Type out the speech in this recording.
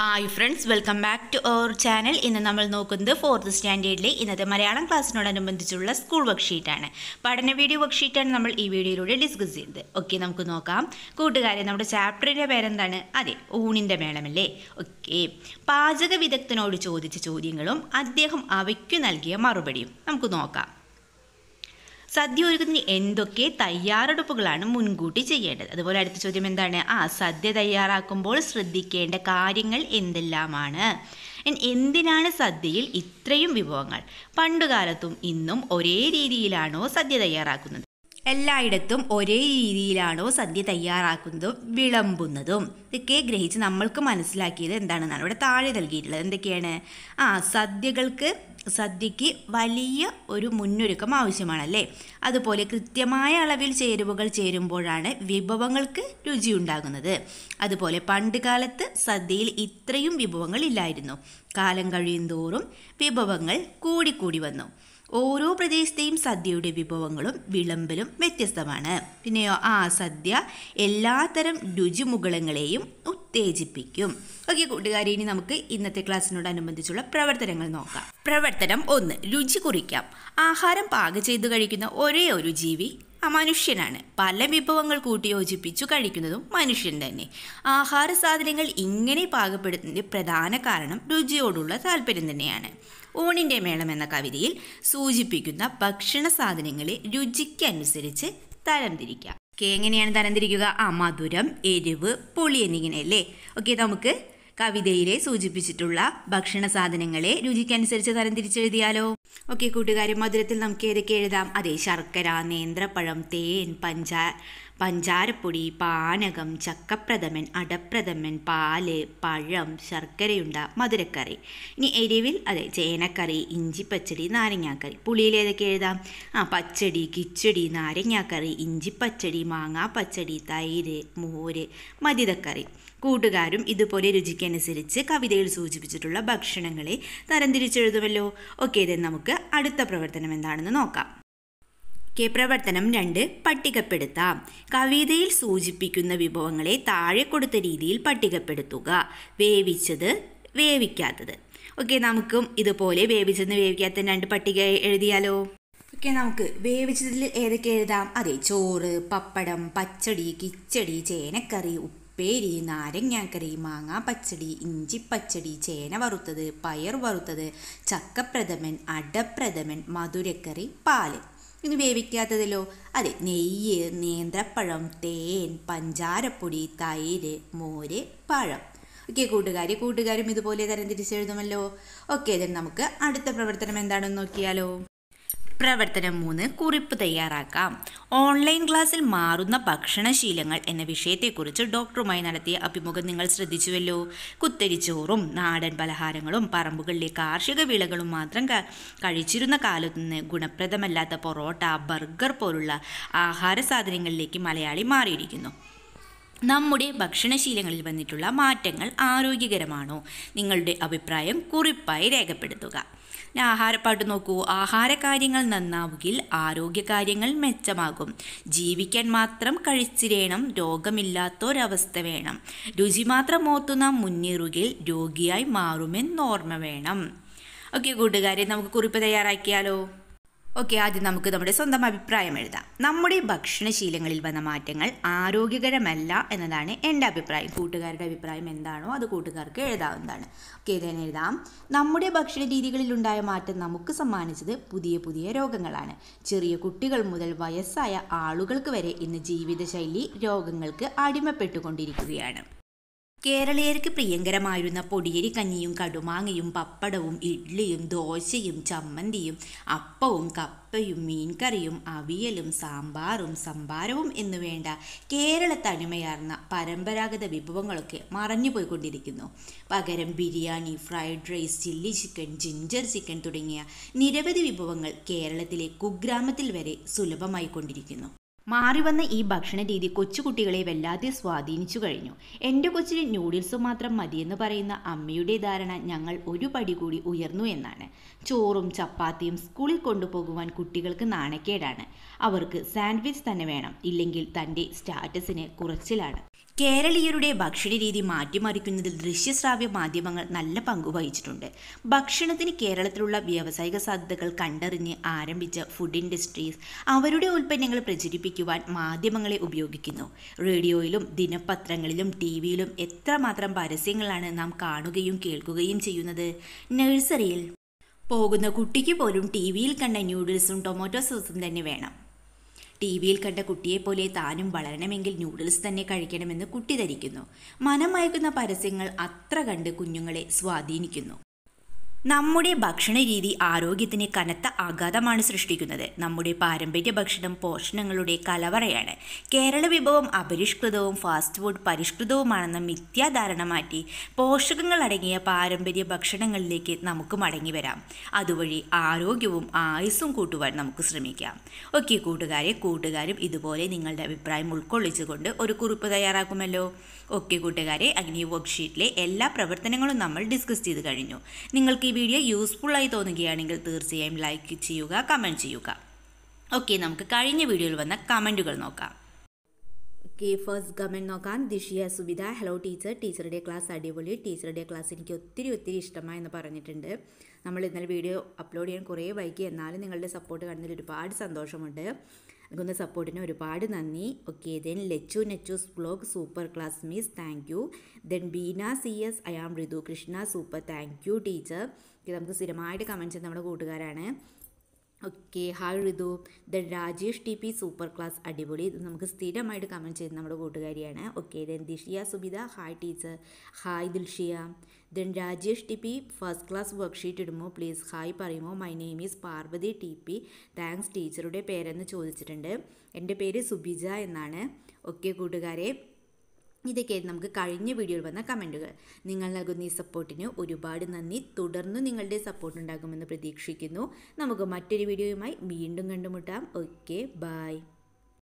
Hi friends welcome back to our channel ഇന്ന് നമ്മൾ നോക്കുന്നത് ഫോർത്ത് സ്റ്റാൻഡേർഡിലെ ഇന്നത്തെ മലയാളം ക്ലാസ്സിനോടനുബന്ധിച്ചുള്ള സ്കൂൾ വർക്ക്ഷീറ്റാണ് പഠന വീഡിയോ വർക്ക്ഷീറ്റാണ് നമ്മൾ ഈ വീഡിയോയിലൂടെ ഡിസ്കസ് ചെയ്തത്. ഓക്കെ നമുക്ക് നോക്കാം. കൂട്ടുകാരെ നമ്മുടെ ചാപ്റ്ററിന്റെ പേരെന്താണ്? അതെ ഊണിന്റെ മേളമല്ലേ? ഓക്കെ പാചക വിദഗ്ധനോട് ചോദിച്ച ചോദ്യങ്ങളും അദ്ദേഹം അവയ്ക്കു നൽകിയ മറുപടിയും നമുക്ക് നോക്കാം. സദ്യ ഒരുക്കുന്നതിന് എന്തൊക്കെ തയ്യാറെടുപ്പുകളാണ് മുൻകൂട്ടി ചെയ്യേണ്ടത്? അതുപോലെ അടുത്ത ചോദ്യം എന്താണ്? ആ സദ്യ തയ്യാറാക്കുമ്പോൾ ശ്രദ്ധിക്കേണ്ട കാര്യങ്ങൾ എന്തെല്ലാമാണ്? എന്തിനാണ് സദ്യയിൽ ഇത്രയും വിഭവങ്ങൾ? പണ്ടുകാലത്തും ഇന്നും ഒരേ രീതിയിലാണോ സദ്യ തയ്യാറാക്കുന്നത്? എല്ലായിടത്തും ഒരേ രീതിയിലാണോ സദ്യ തയ്യാറാക്കുന്നതും വിളമ്പുന്നതും? ഇതൊക്കെ ഗ്രഹിച്ച് നമ്മൾക്ക് മനസ്സിലാക്കിയത് എന്താണെന്നാണ് ഇവിടെ താഴെ നൽകിയിട്ടുള്ളത്. എന്തൊക്കെയാണ്? ആ സദ്യകൾക്ക് സദ്യക്ക് വലിയ ഒരു മുന്നൊരുക്കം ആവശ്യമാണല്ലേ? അതുപോലെ കൃത്യമായ അളവിൽ ചേരുവകൾ ചേരുമ്പോഴാണ് വിഭവങ്ങൾക്ക് രുചിയുണ്ടാകുന്നത് അതുപോലെ പണ്ട് കാലത്ത് സദ്യയിൽ ഇത്രയും വിഭവങ്ങൾ ഇല്ലായിരുന്നു. കാലം കഴിയുന്തോറും വിഭവങ്ങൾ കൂടിക്കൂടി വന്നു. ഓരോ പ്രദേശത്തെയും സദ്യയുടെ വിഭവങ്ങളും വിളമ്പലും വ്യത്യസ്തമാണ്. പിന്നെയോ ആ സദ്യ എല്ലാത്തരം രുചിമുകളങ്ങളെയും ഉത്തേജിപ്പിക്കും. ഓക്കെ കൂട്ടുകാരി ഇനി നമുക്ക് ഇന്നത്തെ ക്ലാസ്സിനോടനുബന്ധിച്ചുള്ള പ്രവർത്തനങ്ങൾ നോക്കാം. പ്രവർത്തനം ഒന്ന് രുചി കുറിക്കാം. ആഹാരം പാകം ചെയ്തു കഴിക്കുന്ന ഒരേ ഒരു ജീവി മനുഷ്യനാണ്. പല വിഭവങ്ങൾ കൂട്ടിയോജിപ്പിച്ചു കഴിക്കുന്നതും മനുഷ്യൻ തന്നെ. ആഹാര സാധനങ്ങൾ ഇങ്ങനെ പാകപ്പെടുത്തുന്നതിന്റെ പ്രധാന കാരണം രുചിയോടുള്ള താല്പര്യം തന്നെയാണ്. ഊണിന്റെ മേളം എന്ന കവിതയിൽ സൂചിപ്പിക്കുന്ന ഭക്ഷണ സാധനങ്ങളെ രുചിക്കനുസരിച്ച് തരംതിരിക്കാം. ഓക്കെ എങ്ങനെയാണ് തരംതിരിക്കുക? ആ മധുരം എരിവ് പുളി എന്നിങ്ങനെയല്ലേ? ഓക്കെ നമുക്ക് കവിതയിലെ സൂചിപ്പിച്ചിട്ടുള്ള ഭക്ഷണ സാധനങ്ങളെ രുചിക്കനുസരിച്ച് തരംതിരിച്ചെഴുതിയാലോ? ഓക്കെ കൂട്ടുകാരെ മധുരത്തിൽ നമുക്ക് ഏതൊക്കെ എഴുതാം? അതെ ശർക്കര നേന്ത്രപ്പഴം തേൻ പഞ്ചാ പഞ്ചാരപ്പൊടി പാനകം ചക്കപ്രഥമൻ അടപ്രഥമൻ പാൽ പഴം ശർക്കരയുണ്ട മധുരക്കറി. ഇനി എരിവിൽ അതെ ചേനക്കറി ഇഞ്ചിപ്പച്ചടി നാരങ്ങാക്കറി. പുളിയിൽ ഏതൊക്കെ എഴുതാം? ആ പച്ചടി കിച്ചടി നാരങ്ങാക്കറി ഇഞ്ചിപ്പച്ചടി മാങ്ങാപ്പച്ചടി തൈര് മോര് മതിതക്കറി കൂട്ടുകാരും ഇതുപോലെ രുചിക്കനുസരിച്ച് കവിതയിൽ സൂചിപ്പിച്ചിട്ടുള്ള ഭക്ഷണങ്ങളെ തരംതിരിച്ചെഴുതുമല്ലോ. ഓക്കെ ഇത് നമുക്ക് അടുത്ത പ്രവർത്തനം എന്താണെന്ന് നോക്കാം. കെ പ്രവർത്തനം രണ്ട് പട്ടികപ്പെടുത്താം. കവിതയിൽ സൂചിപ്പിക്കുന്ന വിഭവങ്ങളെ താഴെ കൊടുത്ത രീതിയിൽ പട്ടികപ്പെടുത്തുക. വേവിച്ചത് വേവിക്കാത്തത്. ഓക്കെ നമുക്കും ഇതുപോലെ വേവിച്ചെന്ന് വേവിക്കാത്ത രണ്ട് പട്ടിക എഴുതിയാലോ? ഓക്കെ നമുക്ക് വേവിച്ചതിൽ ഏതൊക്കെ എഴുതാം? അതെ ചോറ് പപ്പടം പച്ചടി കിച്ചടി ചേനക്കറി ഉപ്പേരി നാരങ്ങാക്കറി മാങ്ങാ പച്ചടി ഇഞ്ചിപ്പച്ചടി ചേന വറുത്തത് പയർ വറുത്തത് ചക്കപ്രഥമൻ അടപ്രഥമൻ മധുരക്കറി പാൽ. ഇന്ന് വേവിക്കാത്തതല്ലോ അതെ നെയ്യ് നേന്ത്രപ്പഴം തേൻ പഞ്ചാരപ്പൊടി തൈര് മോര് പഴം. ഓക്കെ കൂട്ടുകാരി കൂട്ടുകാരും ഇതുപോലെ തരം തിരിച്ചെഴുതുമല്ലോ. ഓക്കെ then നമുക്ക് അടുത്ത പ്രവർത്തനം എന്താണെന്ന് നോക്കിയാലോ? പ്രവർത്തനം മൂന്ന് കുറിപ്പ് തയ്യാറാക്കാം. ഓൺലൈൻ ക്ലാസ്സിൽ മാറുന്ന ഭക്ഷണശീലങ്ങൾ എന്ന വിഷയത്തെക്കുറിച്ച് ഡോക്ടറുമായി നടത്തിയ അഭിമുഖം നിങ്ങൾ ശ്രദ്ധിച്ചുവല്ലോ. കുത്തരിച്ചോറും നാടൻ പലഹാരങ്ങളും പറമ്പുകളിലെ കാർഷിക വിളകളും മാത്രം കഴിച്ചിരുന്ന കാലത്ത് നിന്ന് ഗുണപ്രദമല്ലാത്ത പൊറോട്ട ബർഗർ പോലുള്ള ആഹാര സാധനങ്ങളിലേക്ക് മലയാളി മാറിയിരിക്കുന്നു. നമ്മുടെ ഭക്ഷണശീലങ്ങളിൽ വന്നിട്ടുള്ള മാറ്റങ്ങൾ ആരോഗ്യകരമാണോ? നിങ്ങളുടെ അഭിപ്രായം കുറിപ്പായി രേഖപ്പെടുത്തുക. ആഹാരപ്പാട്ട് നോക്കൂ. ആഹാരകാര്യങ്ങൾ നന്നാവുകിൽ ആരോഗ്യകാര്യങ്ങൾ മെച്ചമാകും. ജീവിക്കാൻ മാത്രം കഴിച്ചിരേണം രോഗമില്ലാത്തൊരവസ്ഥ വേണം. രുചി മാത്രം ഓത്തുന്ന മുന്നേറുകിൽ രോഗിയായി മാറുമെന്നോർമ്മ വേണം. ഓക്കെ കൂട്ടുകാരെ നമുക്ക് കുറിപ്പ് തയ്യാറാക്കിയാലോ? ഓക്കെ ആദ്യം നമുക്ക് നമ്മുടെ സ്വന്തം അഭിപ്രായം എഴുതാം. നമ്മുടെ ഭക്ഷണശീലങ്ങളിൽ വന്ന മാറ്റങ്ങൾ ആരോഗ്യകരമല്ല എന്നതാണ് എന്റെ അഭിപ്രായം. കൂട്ടുകാരുടെ അഭിപ്രായം എന്താണോ അത് കൂട്ടുകാർക്ക് എഴുതാവുന്നതാണ്. ഓക്കെ ഇതിനെ എഴുതാം. നമ്മുടെ ഭക്ഷണ രീതികളിലുണ്ടായ മാറ്റം നമുക്ക് സമ്മാനിച്ചത് പുതിയ പുതിയ രോഗങ്ങളാണ്. ചെറിയ കുട്ടികൾ മുതൽ വയസ്സായ ആളുകൾക്ക് വരെ ഇന്ന് ജീവിതശൈലി രോഗങ്ങൾക്ക് അടിമപ്പെട്ടുകൊണ്ടിരിക്കുകയാണ്. കേരളീയർക്ക് പ്രിയങ്കരമായിരുന്ന പൊടിയരി കഞ്ഞിയും കടുമാങ്ങയും പപ്പടവും ഇഡ്ലിയും ദോശയും ചമ്മന്തിയും അപ്പവും കപ്പയും മീൻകറിയും അവിയലും സാമ്പാറും സംഭാരവും എന്നു വേണ്ട കേരള തനിമയാർന്ന പരമ്പരാഗത വിഭവങ്ങളൊക്കെ മറഞ്ഞുപോയിക്കൊണ്ടിരിക്കുന്നു. പകരം biryani fried rice chilli chicken ginger chicken തുടങ്ങിയ നിരവധി വിഭവങ്ങൾ കേരളത്തിലെ കുഗ്രാമത്തിൽ വരെ സുലഭമായി കൊണ്ടിരിക്കുന്നു മാറിവന്ന ഈ ഭക്ഷണ രീതി കൊച്ചുകുട്ടികളെ വല്ലാതെ സ്വാധീനിച്ചു കഴിഞ്ഞു. എന്റെ കൊച്ചിന് ന്യൂഡിൽസ് മാത്രം മതിയെന്ന് പറയുന്ന അമ്മയുടെ ധാരണ ഞങ്ങൾ ഒരു പടി കൂടി ഉയർന്നു എന്നാണ്. ചോറും ചപ്പാത്തിയും സ്കൂളിൽ കൊണ്ടുപോകുവാൻ കുട്ടികൾക്ക് നാണക്കേടാണ്. അവർക്ക് സാൻഡ്വിച്ച് തന്നെ വേണം. ഇല്ലെങ്കിൽ തന്റെ സ്റ്റാറ്റസിന് കുറച്ചിലാണ്. കേരളീയരുടെ ഭക്ഷണ രീതി മാറ്റിമറിക്കുന്നതിൽ ദൃശ്യശ്രാവ്യ മാധ്യമങ്ങൾ നല്ല പങ്കു വഹിച്ചിട്ടുണ്ട്. ഭക്ഷണത്തിന് കേരളത്തിലുള്ള വ്യാവസായിക സാധ്യതകൾ കണ്ടറിഞ്ഞ് ആരംഭിച്ച ഫുഡ് ഇൻഡസ്ട്രീസ് അവരുടെ ഉൽപ്പന്നങ്ങൾ പ്രചരിപ്പിക്കുവാൻ മാധ്യമങ്ങളെ ഉപയോഗിക്കുന്നു. റേഡിയോയിലും ദിനപത്രങ്ങളിലും ടി വിയിലും എത്രമാത്രം പരസ്യങ്ങളാണ് നാം കാണുകയും കേൾക്കുകയും ചെയ്യുന്നത്? നഴ്സറിയിൽ പോകുന്ന കുട്ടിക്ക് പോലും ടി വിയിൽ കണ്ട ന്യൂഡിൽസും ടൊമാറ്റോ സോസും തന്നെ വേണം. ടി വിയിൽ കണ്ട കുട്ടിയെപ്പോലെ താനും വളരണമെങ്കിൽ ന്യൂഡിൽസ് തന്നെ കഴിക്കണമെന്ന് കുട്ടി ധരിക്കുന്നു. മനം മയക്കുന്ന പരസ്യങ്ങൾ അത്ര കണ്ട് കുഞ്ഞുങ്ങളെ സ്വാധീനിക്കുന്നു. നമ്മുടെ ഭക്ഷണ രീതി ആരോഗ്യത്തിന് കനത്ത ആഘാതമാണ് സൃഷ്ടിക്കുന്നത്. നമ്മുടെ പാരമ്പര്യ ഭക്ഷണം പോഷണങ്ങളുടെ കലവറയാണ്. കേരള വിഭവം അപരിഷ്കൃതവും ഫാസ്റ്റ് ഫുഡ് പരിഷ്കൃതവുമാണെന്ന മിഥ്യാധാരണ മാറ്റി പോഷകങ്ങൾ അടങ്ങിയ പാരമ്പര്യ ഭക്ഷണങ്ങളിലേക്ക് നമുക്ക് മടങ്ങി വരാം. അതുവഴി ആരോഗ്യവും ആയുസ്സും കൂട്ടുവാൻ നമുക്ക് ശ്രമിക്കാം. ഓക്കെ കൂട്ടുകാരെ കൂട്ടുകാരും ഇതുപോലെ നിങ്ങളുടെ അഭിപ്രായം ഉൾക്കൊള്ളിച്ചുകൊണ്ട് ഒരു കുറിപ്പ് തയ്യാറാക്കുമല്ലോ. ഓക്കെ കൂട്ടുകാരെ അഗ്നി വർക്ക്ഷീറ്റിലെ എല്ലാ പ്രവർത്തനങ്ങളും നമ്മൾ ഡിസ്കസ് ചെയ്ത് കഴിഞ്ഞു. നിങ്ങൾക്ക് ഈ വീഡിയോ യൂസ്ഫുൾ ആയി തോന്നുകയാണെങ്കിൽ തീർച്ചയായും ലൈക്ക് ചെയ്യുക കമന്റ് ചെയ്യുക. ഓക്കെ നമുക്ക് കഴിഞ്ഞ വീഡിയോയിൽ വന്ന കമന്റുകൾ നോക്കാം. ഓക്കെ ഫസ്റ്റ് കമന്റ് നോക്കാം ദിഷിയ സുവിധ ഹലോ ടീച്ചർ ടീച്ചറുടെ ക്ലാസ് അടിപൊളി ടീച്ചറുടെ ക്ലാസ് എനിക്ക് ഒത്തിരി ഒത്തിരി ഇഷ്ടമായെന്ന് പറഞ്ഞിട്ടുണ്ട്. നമ്മൾ ഇന്നലെ വീഡിയോ അപ്ലോഡ് ചെയ്യാൻ കുറേ വൈകി. എന്നാലും നിങ്ങളുടെ സപ്പോർട്ട് കണ്ടതിൽ ഒരുപാട് സന്തോഷമുണ്ട്. നൽകുന്ന സപ്പോർട്ടിന് ഒരുപാട് നന്ദി. Okay then Lechu Nechus blog super class miss thank you then Beena C S I am Ritu Krishna super thank you teacher നമുക്ക് സ്ഥിരമായിട്ട് ചെയ്യുന്ന നമ്മുടെ കൂട്ടുകാരാണ്. Okay hi Ritu the Rajesh T P super class അടിപൊളി. ഇത് നമുക്ക് സ്ഥിരമായിട്ട് കമന്റ് ചെയ്ത് നമ്മുടെ കൂട്ടുകാരിയാണ്. Okay then Dishiya Subitha hi teacher. Hi Dilshiya. Then Rajesh T P first class worksheet ഇടുമോ? Please hi പറയുമോ? My name is Parvathi T P. Thanks ടീച്ചറുടെ പേരെന്ന് ചോദിച്ചിട്ടുണ്ട്. എന്റെ പേര് സുബിജ എന്നാണ്. ഓക്കെ കൂട്ടുകാരെ. ഇതൊക്കെയായിരുന്നു നമുക്ക് കഴിഞ്ഞ വീഡിയോയിൽ വന്ന കമന്റുകൾ. നിങ്ങൾ നൽകുന്ന ഈ സപ്പോർട്ടിന് ഒരുപാട് നന്ദി. തുടർന്ന് നിങ്ങളുടെ സപ്പോർട്ട് ഉണ്ടാകുമെന്ന് പ്രതീക്ഷിക്കുന്നു. നമുക്ക് മറ്റൊരു വീഡിയോയുമായി വീണ്ടും കണ്ടുമുട്ടാം. Okay bye